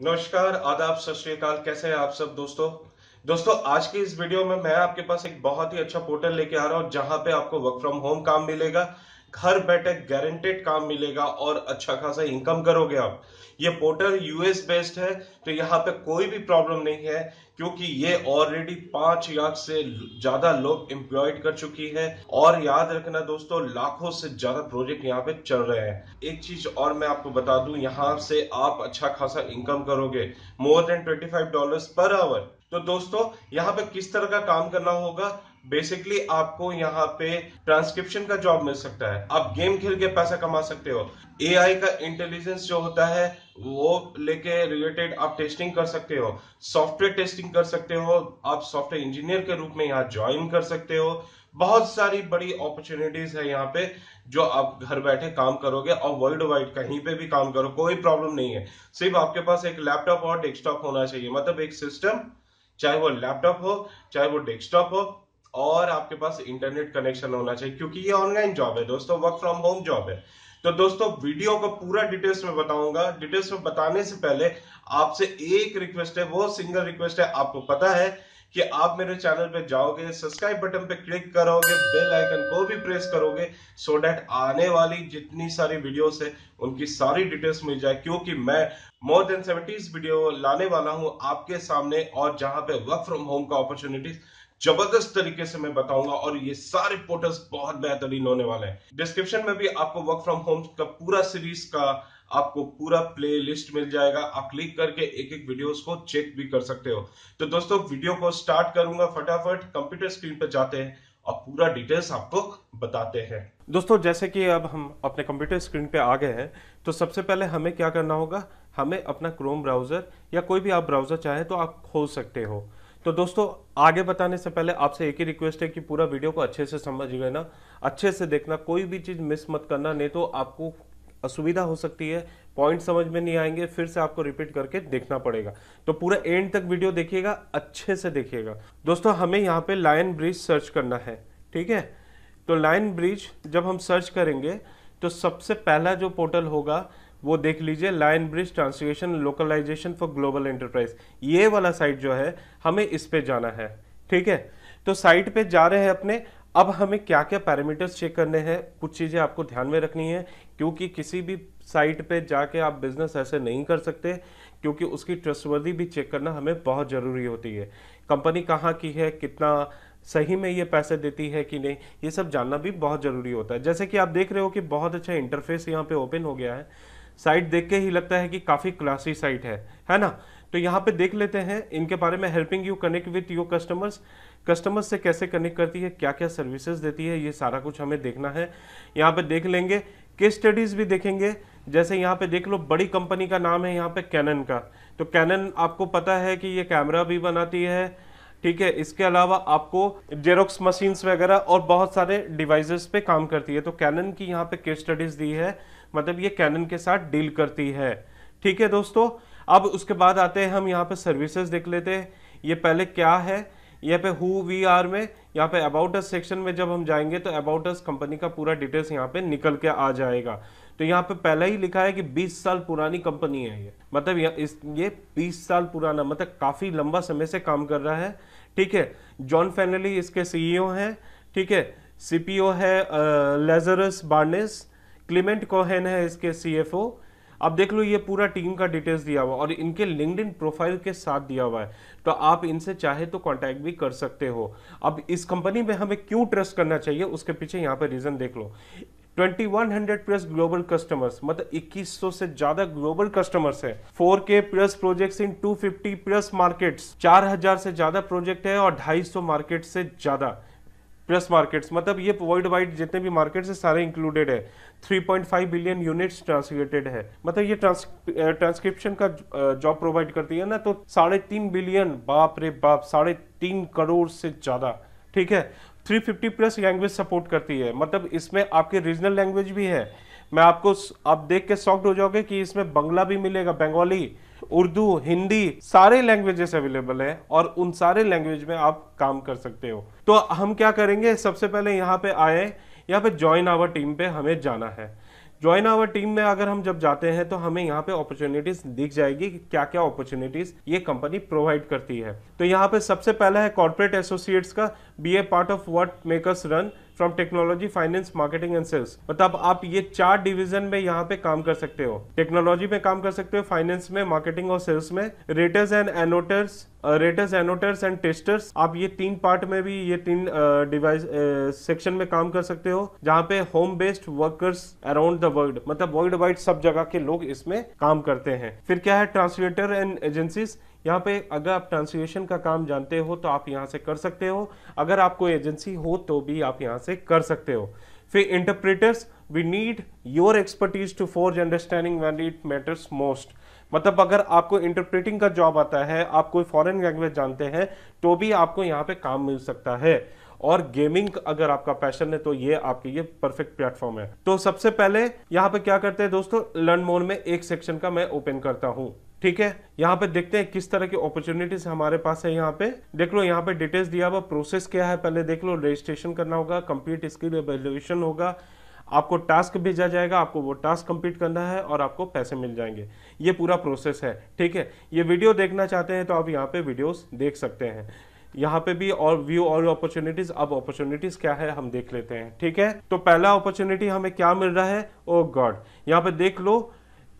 नमस्कार, आदाब, सत श्रीकाल कैसे हैं आप सब दोस्तों? दोस्तों, आज की इस वीडियो में मैं आपके पास एक बहुत ही अच्छा पोर्टल लेके आ रहा हूँ, जहाँ पे आपको वर्क फ्रॉम होम काम मिलेगा। घर बैठे गारंटेड काम मिलेगा और अच्छा खासा इनकम करोगे आप। ये पोर्टल यूएस बेस्ड है तो यहाँ पे कोई भी प्रॉब्लम नहीं है, क्योंकि ये ऑलरेडी पाँच लाख से ज़्यादा लोग एम्प्लॉयड कर चुकी है। और याद रखना दोस्तों, लाखों से ज़्यादा प्रोजेक्ट यहाँ पे चल रहे हैं। एक चीज़ और मैं आपको बता दूँ, यहाँ से आप अच्छा खासा इनकम करोगे more than twenty five dollar per hour तो दोस्तों, यहाँ पे किस तरह का काम करना होगा? बेसिकली आपको यहाँ पे ट्रांसक्रिप्शन का जॉब मिल सकता है। आप गेम खेल के पैसा कमा सकते हो। एआई का इंटेलिजेंस जो होता है, वो लेके रिलेटेड आप टेस्टिंग कर सकते हो। सॉफ्टवेयर टेस्टिंग कर सकते हो। आप सॉफ्टवेयर इंजीनियर के रूप में यहाँ ज्वाइन कर सकते हो। बहुत सारी बड़ी अपॉर्चुनिटीज़ है यहाँ पे, जो आप घर बैठे काम करोगे और वर्ल्ड वाइड कहीं पे भी काम करो, कोई प्रॉब्लम नहीं है। सिर्फ़ आपके पास एक लैपटॉप और डेस्कटॉप होना चाहिए। मतलब एक सिस्टम चाहे वो लैपटॉप हो, चाहे वो डेस्कटॉप हो और आपके पास इंटरनेट कनेक्शन होना चाहिए, क्योंकि ये ऑनलाइन जॉब है दोस्तों वर्क फ्रॉम होम जॉब है। तो दोस्तों वीडियो को पूरा डिटेल्स में बताऊँगा। डिटेल्स में बताने से पहले आपसे एक रिक्वेस्ट है, वो सिंगल रिक्वेस्ट है। आपको पता है कि आप मेरे चैनल पे जाओगे सब्सक्राइब बटन पे क्लिक करोगे बेल आइकन को भी प्रेस करोगे सो डेट आने वाली जितनी सारी वीडियोस है, उनकी सारी डिटेल्स मिल जाए, क्योंकि मैं मोर देन सेवेंटीज वीडियो लाने वाला हूँ आपके सामने, और जहाँ पे वर्क फ्रॉम होम का अपॉर्चुनिटीज़ ज़बरदस्त तरीके से मैं बताऊँगा और ये सारे पोर्टल्स बहुत बेहतरीन होने वाले हैं। डिस्क्रिप्शन में भी आपको वर्क फ्रॉम होम का पूरा सीरीज़ का आपको पूरा प्ले लिस्ट मिल जाएगा। आप क्लिक करके एक एक वीडियोस को चेक भी कर सकते हो। तो दोस्तों वीडियो को स्टार्ट करूँगा फटाफट कंप्यूटर स्क्रीन पर जाते हैं और पूरा डिटेल्स आपको बताते हैं। दोस्तों, जैसे कि अब हम अपने कंप्यूटर स्क्रीन पे आ गए हैं तो सबसे पहले हमें क्या करना होगा? हमें अपना क्रोम ब्राउज़र या कोई भी आप ब्राउज़र चाहे तो आप खोल सकते हो। तो दोस्तों, आगे बताने से पहले आपसे एक ही रिक्वेस्ट है कि पूरा वीडियो को अच्छे से समझ लेना अच्छे से देखना, कोई भी चीज़ मिस मत करना, नहीं तो आपको असुविधा हो सकती है। पॉइंट समझ में नहीं आएँगे, फिर से आपको रिपीट करके देखना पड़ेगा। तो पूरा एंड तक वीडियो देखिएगा, अच्छे से देखिएगा। दोस्तों, हमें यहाँ पे लाइन ब्रिज सर्च करना है, ठीक है? तो लाइन ब्रिज जब हम सर्च करेंगे तो सबसे पहला जो पोर्टल होगा वो देख लीजिए Lionbridge translation localization for global enterprise ये वाला साइट जो है, हमें इस पे जाना है, ठीक है? तो साइट पे जा रहे हैं अपने। अब हमें क्या क्या पैरामीटर्स चेक करने हैं, कुछ चीज़ें आपको ध्यान में रखनी है, क्योंकि किसी भी साइट पे जाके आप बिज़नेस ऐसे नहीं कर सकते, क्योंकि उसकी ट्रस्टवर्दी भी चेक करना हमें बहुत ज़रूरी होती है। कंपनी कहाँ की है, कितना सही में ये पैसे देती है कि नहीं, ये सब जानना भी बहुत ज़रूरी होता है। जैसे कि आप देख रहे हो कि बहुत अच्छा इंटरफेस यहाँ पे ओपन हो गया है। साइट देख के ही लगता है कि काफ़ी क्लासी साइट है है ना? तो यहाँ पे देख लेते हैं, इनके बारे में helping you connect with your customers customers से कैसे कनेक्ट करती है क्या क्या सर्विसेज़ देती है, ये सारा कुछ हमें देखना है। यहाँ पे देख लेंगे केस स्टडीज़ भी देखेंगे, जैसे यहाँ पे देख लो, बड़ी कंपनी का नाम है यहाँ पे कैनन का। तो कैनन आपको पता है कि ये कैमरा भी बनाती है, ठीक है? इसके अलावा आपको जेरोक्स मशीन्स वगैरह और बहुत सारे डिवाइसेस पे काम करती है। तो कैनन की यहाँ पे केस स्टडीज़ दी है मतलब ये कैनन के साथ डील करती है। ठीक है दोस्तों, अब उसके बाद आते हैं हम यहाँ पे सर्विसेज़ देख लेते हैं। ये पहले क्या है? यहाँ पे हु वी आर में, यहाँ पे अबाउट अस सेक्शन में जब हम जाएँगे तो अबाउट अस कंपनी का पूरा डिटेल्स यहाँ पे निकल के आ जाएगा। तो यहाँ पे पहले ही लिखा है कि 20 साल पुरानी कंपनी है ये। मतलब ये, इस, ये 20 साल पुराना मतलब काफ़ी लंबा समय से काम कर रहा है। ठीक है जॉन फैनली इसके सीईओ हैं। ठीक है सीपीओ है लेजरस बार्नेस क्लीमेंट कोहेन है इसके सीएफओ अब देख लो, ये पूरा टीम का डिटेल्स दिया हुआ और इनके लिंक्डइन प्रोफ़ाइल के साथ दिया हुआ है। तो आप इनसे चाहे तो कांटेक्ट भी कर सकते हो। अब इस कंपनी में हमें क्यों ट्रस्ट करना चाहिए, उसके पीछे यहाँ पे रीजन देख लो। 2100 प्लस ग्लोबल कस्टमर्स मतलब 2100 से ज़्यादा ग्लोबल कस्टमर्स है। 4K plus projects in 250 plus markets 4000 से ज़्यादा प्रोजेक्ट है और 250 मार्केट से ज़्यादा। प्लस मार्केट्स मतलब ये वर्ल्ड वाइड जितने भी मार्केट्स है, सारे इंक्लूडेड है। 3.5 बिलियन यूनिट्स ट्रांसलेटेड है। मतलब ये ट्रांसक्रिप्शन का जॉब प्रोवाइड करती है ना तो साढ़े तीन बिलियन बाप रे बाप, साढ़े तीन करोड़ से ज़्यादा। ठीक है? 350 प्लस लैंग्वेज सपोर्ट करती है। मतलब इसमें आपके रीजनल लैंग्वेज भी है। मैं आपको आप देख के सॉफ्ट हो जाओगे कि इसमें बंगला भी मिलेगा, बंगाली। उर्दू, हिंदी सारे लैंग्वेजेस अवेलेबल है और उन सारे लैंग्वेज में आप काम कर सकते हो। तो हम क्या करेंगे? सबसे पहले यहाँ पे आए, यहाँ पे ज्वाइन आवर टीम पे हमें जाना है। ज्वाइन आवर टीम में अगर हम जब जाते हैं तो हमें यहाँ पे अपॉर्चुनिटीज़ दिख जाएगी कि क्या क्या अपॉर्चुनिटीज़ ये कंपनी प्रोवाइड करती है। तो यहाँ पे सबसे पहला है कॉर्पोरेट एसोसिएट्स का be a part of world makers run from technology finance marketing and sales मतलब आप ये चार डिविजन में यहाँ पे काम कर सकते हो। टेक्नोलॉजी में काम कर सकते हो फाइनेंस में मार्केटिंग और सेल्स में। Raters and annotators raters annotators and testers आप ये तीन पार्ट में भी, ये तीन डिवाइस सेक्शन में काम कर सकते हो, जहाँ पे home based workers around the world मतलब वर्ल्ड वाइड सब जगह के लोग इसमें काम करते हैं। फिर क्या है ट्रांसलेटर एंड एजेंसीज यहाँ पे अगर आप ट्रांसलेशन का काम जानते हो तो आप यहाँ से कर सकते हो। अगर आपको एजेंसी हो तो भी आप यहाँ से कर सकते हो। फिर interpreters we need your expertise to forge understanding when it matters most मतलब अगर आपको इंटरप्रेटिंग का जॉब आता है, आप कोई फॉरेन लैंग्वेज जानते हैं तो भी आपको यहाँ पे काम मिल सकता है। और गेमिंग अगर आपका पैशन है तो ये आपके ये परफेक्ट प्लेटफॉर्म है। तो सबसे पहले यहाँ पे क्या करते हैं दोस्तों? लर्न मोर में एक सेक्शन का मैं ओपन करता हूँ। ठीक है? यहाँ पे देखते हैं किस तरह की अपॉर्चुनिटीज़ हमारे पास है यहाँ पे। देख लो, यहाँ पे डिटेल्स दिया हुआ प्रोसेस क्या है, पहले देख लो रजिस्ट्रेशन करना होगा कंप्लीट स्किल एवेल्युएशन होगा। आपको टास्क भेजा जाएगा, आपको वो टास्क कंप्लीट करना है और आपको पैसे मिल जाएँगे। ये पूरा प्रोसेस है, ठीक है? ये वीडियो देखना चाहते हैं तो आप यहाँ पे वीडियोस देख सकते हैं। यहाँ पे भी और व्यू और अपॉर्चुनिटीज़ अब अपॉर्चुनिटीज़ क्या है, हम देख लेते हैं, ठीक है? तो पहला अपॉर्चुनिटी हमें क्या मिल रहा है? ओ गॉड यहाँ पे देख लो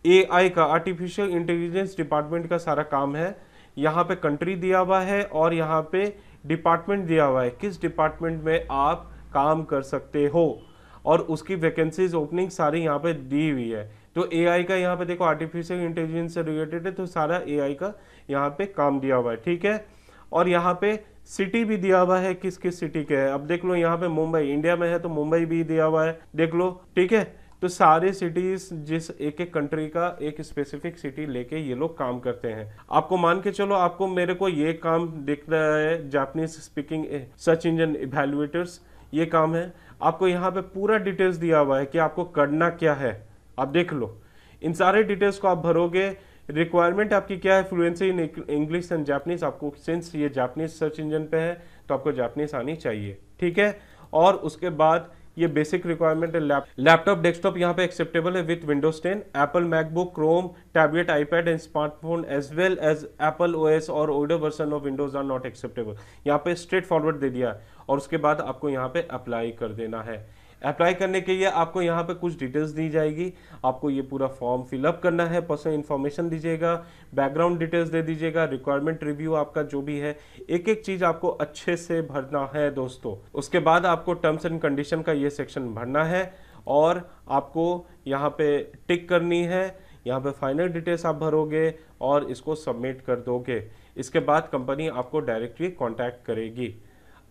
एआई का आर्टिफिशियल इंटेलिजेंस डिपार्टमेंट का सारा काम है। यहाँ पे कंट्री दिया हुआ है और यहाँ पे डिपार्टमेंट दिया हुआ है। किस डिपार्टमेंट में आप काम कर सकते हो? और उसकी वैकेंसीज ओपनिंग सारी यहाँ पे दी हुई है। तो एआई का यहाँ पे देखो आर्टिफिशियल इंटेलिजेंस से रिलेटेड है तो सारा एआई का यहाँ पे काम दिया हुआ है, ठीक है? और यहाँ पे सिटी भी दिया हुआ है। किस किस सिटी के है? अब देख लो, यहाँ पे मुंबई इंडिया में है तो मुंबई भी दिया हुआ है। देख लो, ठीक है? तो सारे सिटीज़ जिस एक एक कंट्री का एक स्पेसिफिक सिटी लेके ये लोग काम करते हैं। आपको मान के चलो, आपको मेरे को ये काम दिख रहा है Japanese speaking search engine evaluators ये काम है। आपको यहाँ पे पूरा डिटेल्स दिया हुआ है कि आपको करना क्या है। आप देख लो। इन सारे डिटेल्स को आप भरोगे रिक्वायरमेंट आपकी क्या है? Fluency in English and Japanese आपको सिंस ये जापनीज सर्च इंजन पे है तो आपको जापनीज आनी चाहिए। ठीक है? और उसके बाद ये बेसिक रिक्वायरमेंट है लैपटॉप डेस्कटॉप यहाँ पे एक्सेप्टेबल है with Windows 10 Apple MacBook Chrome tablet iPad and smartphone as well as Apple OS और older version of Windows are not acceptable यहाँ पे स्ट्रेट फॉरवर्ड दे दिया और उसके बाद आपको यहाँ पे अप्लाई कर देना है। अप्लाई करने के लिए आपको यहाँ पे कुछ डिटेल्स दी जाएगी। आपको ये पूरा फॉर्म फिलअप करना है पर्सनल इन्फॉर्मेशन दीजिएगा बैकग्राउंड डिटेल्स दे दीजिएगा रिक्वायरमेंट रिव्यू आपका जो भी है एक एक चीज़ आपको अच्छे से भरना है दोस्तों। उसके बाद आपको टर्म्स एंड कंडीशन का ये सेक्शन भरना है और आपको यहाँ पे टिक करनी है, यहाँ पे फाइनल डिटेल्स आप भरोगे और इसको सबमिट कर दोगे। इसके बाद कंपनी आपको डायरेक्टली कॉन्टैक्ट करेगी।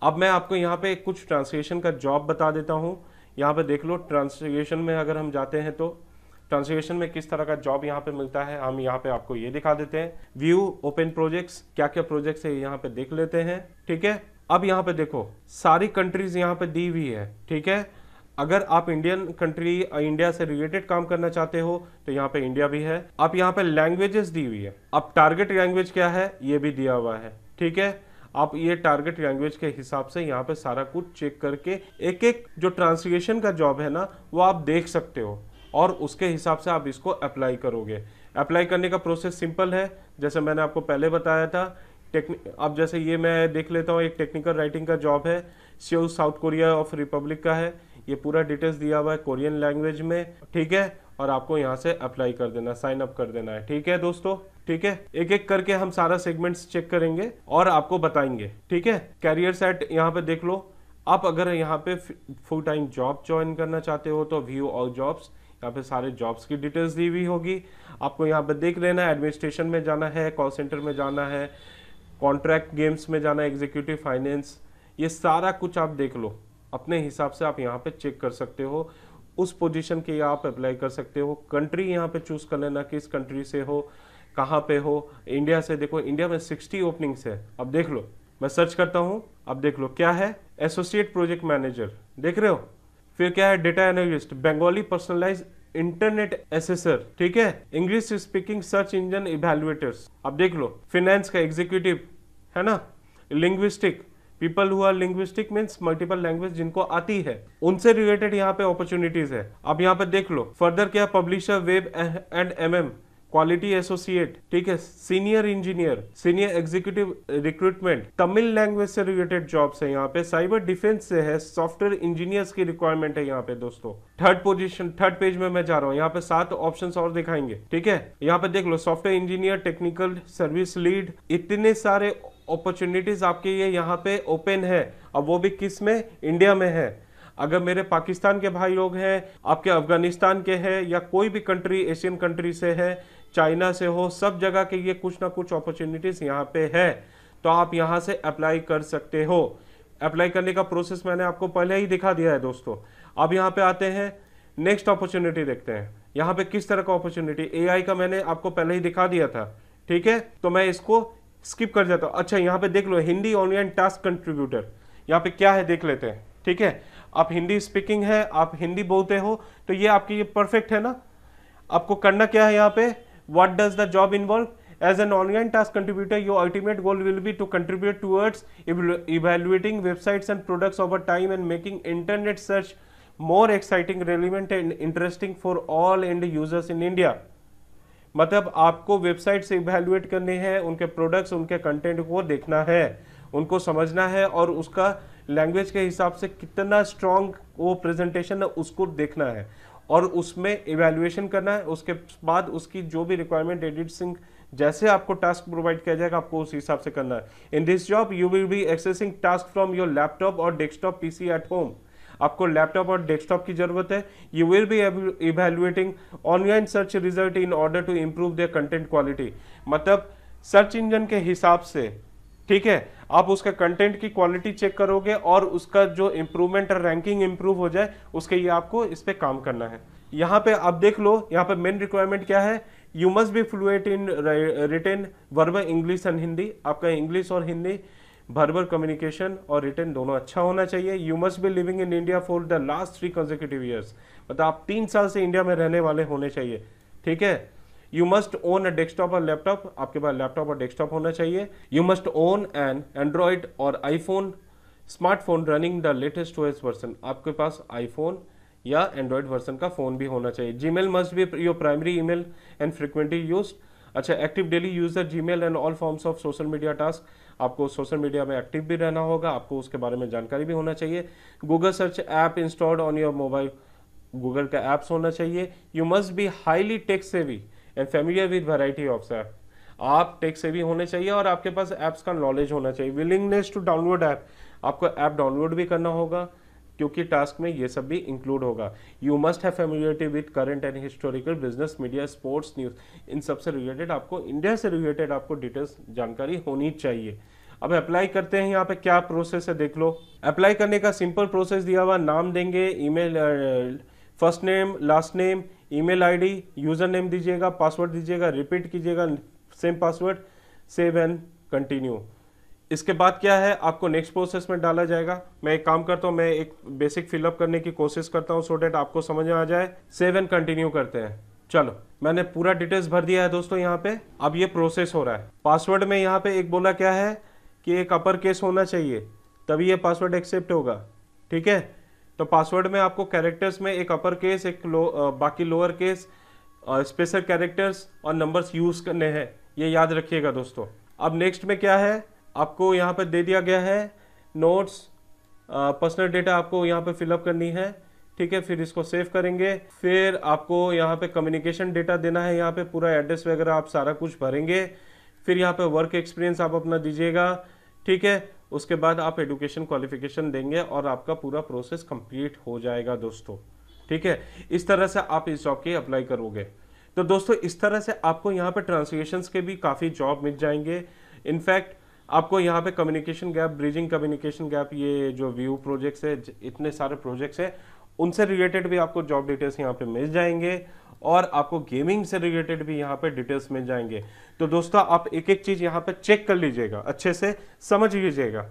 अब मैं आपको यहाँ पे कुछ ट्रांसलेशन का जॉब बता देता हूँ। यहाँ पे देख लो ट्रांसलेशन में अगर हम जाते हैं तो ट्रांसलेशन में किस तरह का जॉब यहाँ पे मिलता है, हम यहाँ पे आपको ये दिखा देते हैं। व्यू ओपन प्रोजेक्ट्स क्या क्या प्रोजेक्ट्स है, यहाँ पे देख लेते हैं, ठीक है? अब यहाँ पे देखो, सारी कंट्रीज़ यहाँ पे दी हुई है, ठीक है? अगर आप इंडियन कंट्री इंडिया से रिलेटेड काम करना चाहते हो तो यहाँ पे इंडिया भी है। आप यहाँ पे लैंग्वेजेस दी हुई है। अब टारगेट लैंग्वेज क्या है, ये भी दिया हुआ है, ठीक है? आप ये टारगेट लैंग्वेज के हिसाब से यहाँ पे सारा कुछ चेक करके एक एक जो ट्रांसलेशन का जॉब है ना, वो आप देख सकते हो। और उसके हिसाब से आप इसको अप्लाई करोगे। अप्लाई करने का प्रोसेस सिंपल है। जैसे मैंने आपको पहले बताया था अब जैसे ये मैं देख लेता हूँ, एक टेक्निकल राइटिंग का जॉब है Seoul South Korea of republic का है। ये पूरा डिटेल्स दिया हुआ है कोरियन लैंग्वेज में, ठीक है? और आपको यहाँ से अप्लाई कर देना साइन अप कर देना है, ठीक है दोस्तों? ठीक है? एक एक करके हम सारा सेगमेंट्स चेक करेंगे और आपको बताएँगे, ठीक है? कैरियर सेट यहाँ पे देख लो। आप अगर यहाँ पे फुल टाइम जॉब ज्वाइन करना चाहते हो तो व्यू ऑल जॉब्स यहाँ पे सारे जॉब्स की डिटेल्स दी हुई होगी। आपको यहाँ पे देख लेना है एडमिनिस्ट्रेशन में जाना है कॉल सेंटर में जाना है कॉन्ट्रैक्ट गेम्स में जाना एग्जीक्यूटिव फाइनेंस ये सारा कुछ आप देख लो। अपने हिसाब से आप यहाँ पे चेक कर सकते हो। उस पोजीशन के आप अप्लाई कर सकते हो। कंट्री यहाँ पे चूज़ कर लेना किस कंट्री से हो, कहाँ पे हो। इंडिया से देखो इंडिया में सिक्सटी ओपनिंग्स है। अब देख लो। मैं सर्च करता हूँ। अब देख लो, क्या है? एसोसिएट प्रोजेक्ट मैनेजर देख रहे हो? फिर क्या है? Data analyst Bengali personalize internet assessor ठीक है? English speaking search engine evaluators अब देख लो फिनेंस का एग्जीक्यूटिव है ना? लिंग्विस्टिक पीपल हुआ लिंग्विस्टिक मीन्स मल्टीपल लैंग्वेज जिनको आती है। उनसे रिलेटेड यहाँ पे अपॉर्चुनिटीज़ है। अब यहाँ पे देख लो फर्दर क्या publisher web and M quality associate ठीक है senior engineer senior executive recruitment Tamil language से रिलेटेड जॉब्स है यहाँ पे साइबर डिफेंस से है सॉफ्टवेयर इंजीनियर्स की रिक्वायरमेंट है यहाँ पे दोस्तों। थर्ड पोजीशन थर्ड पेज में मैं जा रहा हूँ, यहाँ पे सात ऑप्शन और दिखाएँगे, ठीक है? यहाँ पे देख लो software engineer technical service lead इतने सारे अपॉर्चुनिटीज़ आपके ये यहाँ पे ओपन है। अब वो भी किसमें? इंडिया में है। अगर मेरे पाकिस्तान के भाई लोग हैं, आपके अफ़गानिस्तान के हैं, या कोई भी कंट्री एशियन कंट्री से है चाइना से हो, सब जगह के ये कुछ ना कुछ अपॉर्चुनिटीज़ यहाँ पे है। तो आप यहाँ से अप्लाई कर सकते हो। अप्लाई करने का प्रोसेस मैंने आपको पहले ही दिखा दिया है दोस्तों। अब यहाँ पे आते हैं नेक्स्ट अपॉर्चुनिटी देखते हैं। यहाँ पे किस तरह का अपॉर्चुनिटी ए का मैंने आपको पहले ही दिखा दिया था। ठीक है? तो मैं इसको स्किप कर जाता हूँ। अच्छा यहाँ पे देख लो हिंदी ऑनलाइन टास्क कंट्रीब्यूटर यहाँ पे क्या है देख लेते हैं। ठीक है? आप हिंदी स्पीकिंग है, आप हिंदी बोलते हो तो ये आपकी ये परफेक्ट है ना? आपको करना क्या है यहाँ पे? What does the job involve as an online task contributor your ultimate goal will be to contribute towards evaluating websites and products over time and making internet search more exciting relevant and interesting for all end users in india मतलब आपको website से evaluate करने हैं उनके products उनके content को देखना है उनको समझना है और उसका लैंग्वेज के हिसाब से कितना स्ट्रॉन्ग वो प्रेजेंटेशन है उसको देखना है और उसमें इवेल्युएशन करना है, उसके बाद उसकी जो भी रिक्वायरमेंट एडिटिंग जैसे आपको टास्क प्रोवाइड किया जाएगा, आपको उस हिसाब से करना है। In this job you will be accessing task from your laptop और डेस्कटॉप पीसी एट होम आपको लैपटॉप और डेस्कटॉप की ज़रूरत है। You will be evaluating online search result in order to improve their content quality मतलब search engine के हिसाब से, ठीक है? आप उसका कंटेंट की क्वालिटी चेक करोगे और उसका जो इंप्रूवमेंट और रैंकिंग इंप्रूव हो जाए, उसके लिए आपको इस पर काम करना है। यहाँ पे आप देख लो, यहाँ पे मेन रिक्वायरमेंट क्या है? You must be fluent in written verb English and Hindi आपका इंग्लिश और हिंदी वर्बल कम्युनिकेशन और रिटर्न दोनों अच्छा होना चाहिए। You must be living in India for the last three consecutive years मतलब आप तीन साल से इंडिया में रहने वाले होने चाहिए। ठीक है? You must own a desktop और लैपटॉप आपके पास लैपटॉप और डेस्कटॉप होना चाहिए। You must own an android और iPhone smartphone running the latest OS version आपके पास आईफोन या एंड्रॉइड वर्सन का फ़ोन भी होना चाहिए। Gmail must be your primary email and frequently use अच्छा active daily user Gmail and all forms of social media task आपको social media में एक्टिव भी रहना होगा। आपको उसके बारे में जानकारी भी होना चाहिए। Google search app installed on your mobile Google का एप्स होना चाहिए। You must be highly tech savvy and familiar with variety of app आप टेक से भी होने चाहिए और आपके पास ऐप्स का नॉलेज होना चाहिए। विलिंगनेस टू डाउनलोड ऐप आपको ऐप डाउनलोड भी करना होगा, क्योंकि टास्क में ये सब भी इंक्लूड होगा। You must have familiarity with current and historical business media sports news इन सबसे रिलेटेड आपको इंडिया से रिलेटेड आपको डिटेल्स जानकारी होनी चाहिए। अब अप्लाई करते हैं यहाँ पे, क्या प्रोसेस है देख लो। अप्लाई करने का सिंपल प्रोसेस दिया हुआ, नाम देंगे email first name last name email ID user name दीजिएगा, पासवर्ड दीजिएगा, रिपीट कीजिएगा, same password, save and continue. इसके बाद क्या है, आपको नेक्स्ट प्रोसेस में डाला जाएगा। मैं एक काम करता हूँ, मैं एक बेसिक फिलअप करने की कोशिश करता हूँ सो डेट आपको समझ में आ जाए। सेव एंड कंटिन्यू करते हैं। चलो, मैंने पूरा डिटेल्स भर दिया है दोस्तों यहाँ पे। अब ये प्रोसेस हो रहा है। पासवर्ड में यहाँ पे एक बोला क्या है कि एक अपर केस होना चाहिए, तभी ये पासवर्ड एक्सेप्ट होगा। ठीक है? तो पासवर्ड में आपको कैरेक्टर्स में एक अपर केस एक लो, बाकी लोअर केस स्पेशल कैरेक्टर्स और नंबर्स यूज़ करने हैं। ये याद रखिएगा दोस्तों। अब नेक्स्ट में क्या है? आपको यहाँ पर दे दिया गया है नोट्स पर्सनल डेटा आपको यहाँ पे फिलअप करनी है। ठीक है फिर इसको सेव करेंगे। फिर आपको यहाँ पे कम्युनिकेशन डेटा देना है। यहाँ पे पूरा एड्रेस वगैरह आप सारा कुछ भरेंगे। फिर यहाँ पे वर्क एक्सपीरियंस आप अपना दीजिएगा। ठीक है उसके बाद आप एडुकेशन क्वालिफिकेशन देंगे और आपका पूरा प्रोसेस कंप्लीट हो जाएगा दोस्तों। ठीक है? इस तरह से आप इस जॉब की अप्लाई करोगे। तो दोस्तों, इस तरह से आपको यहाँ पे ट्रांसलेशन के भी काफ़ी जॉब मिल जाएँगे। इनफैक्ट आपको यहाँ पे communication gap bridging communication gap ये जो व्यू प्रोजेक्ट्स है इतने सारे प्रोजेक्ट्स हैं उनसे रिलेटेड भी आपको जॉब डिटेल्स यहाँ पे मिल जाएँगे और आपको गेमिंग से रिलेटेड भी यहाँ पे डिटेल्स मिल जाएँगे। तो दोस्तों, आप एक एक चीज़ यहाँ पे चेक कर लीजिएगा, अच्छे से समझ लीजिएगा।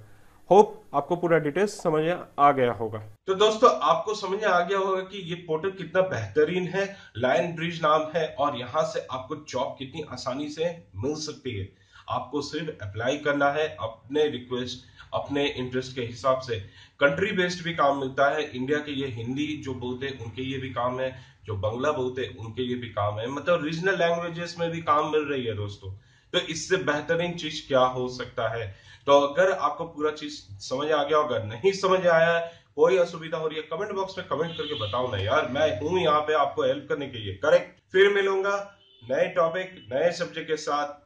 होप आपको पूरा डिटेल्स समझ आ गया होगा। तो दोस्तों, आपको समझ आ गया होगा कि ये पोर्टल कितना बेहतरीन है लायन ब्रिज नाम है और यहाँ से आपको जॉब कितनी आसानी से मिल सकती है। आपको सिर्फ़ अप्लाई करना है अपने रिक्वेस्ट अपने इंटरेस्ट के हिसाब से। कंट्री बेस्ड भी काम मिलता है। इंडिया के ये हिंदी जो बोलते हैं, उनके ये भी काम है। जो बंगला बोलते हैं, उनके ये भी काम है। मतलब रीजनल लैंग्वेजेस में भी काम मिल रही है दोस्तों। तो इससे बेहतरीन चीज़ क्या हो सकता है? तो अगर आपको पूरा चीज़ समझ आ गया, अगर नहीं समझ आया, कोई असुविधा हो रही है कमेंट बॉक्स में कमेंट करके बताओ ना यार। मैं हूँ यहाँ पे आपको हेल्प करने के लिए। करेक्ट फिर मिलूँगा नए टॉपिक नए सब्जेक्ट के साथ।